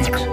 week.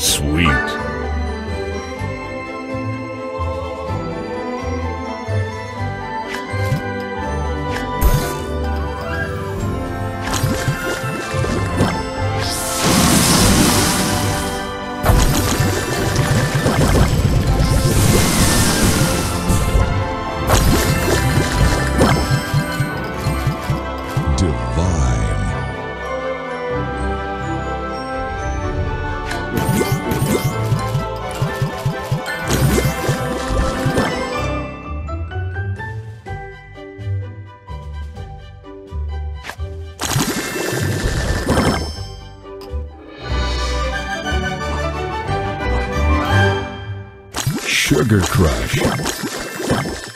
Sweet. Sugar Crush.